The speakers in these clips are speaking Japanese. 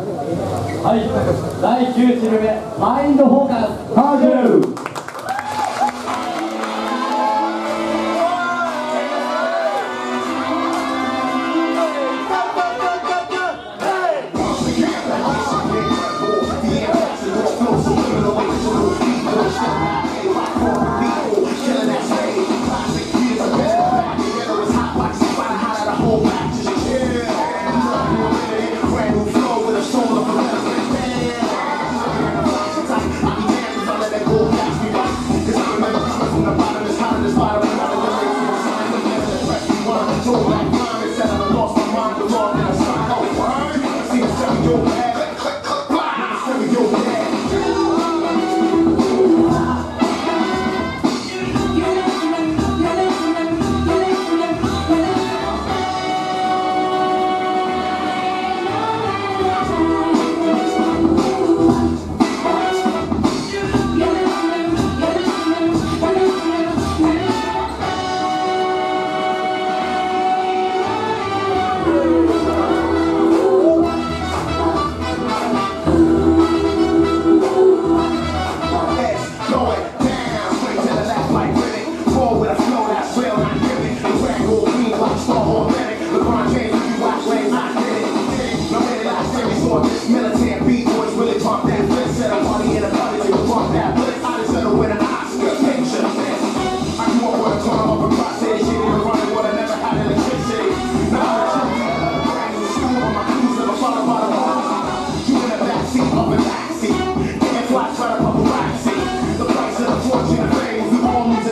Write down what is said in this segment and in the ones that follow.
はい第9チーム目マインドフォーカスカージュ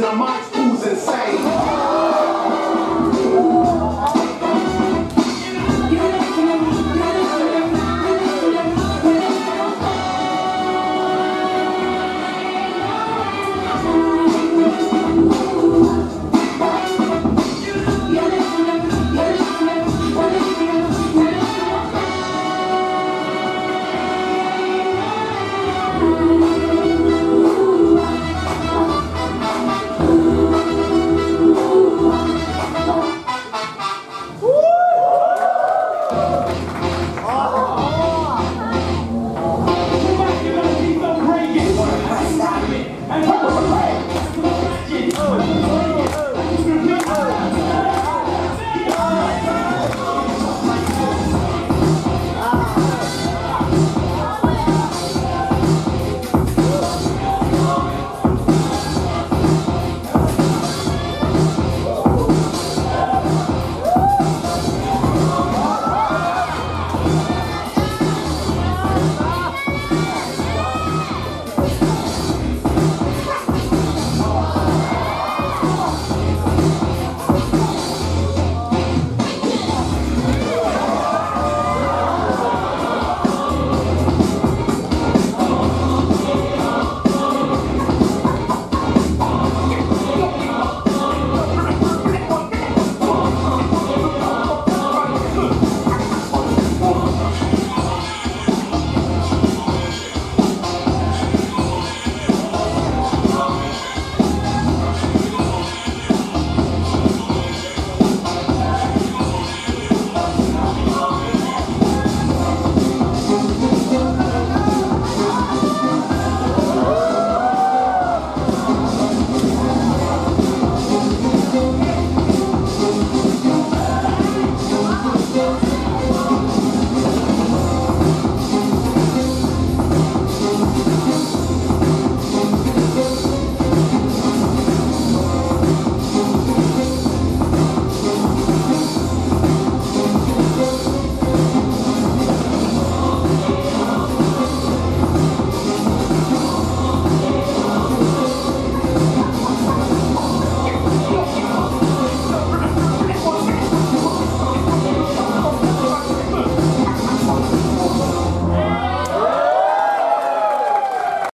a monster.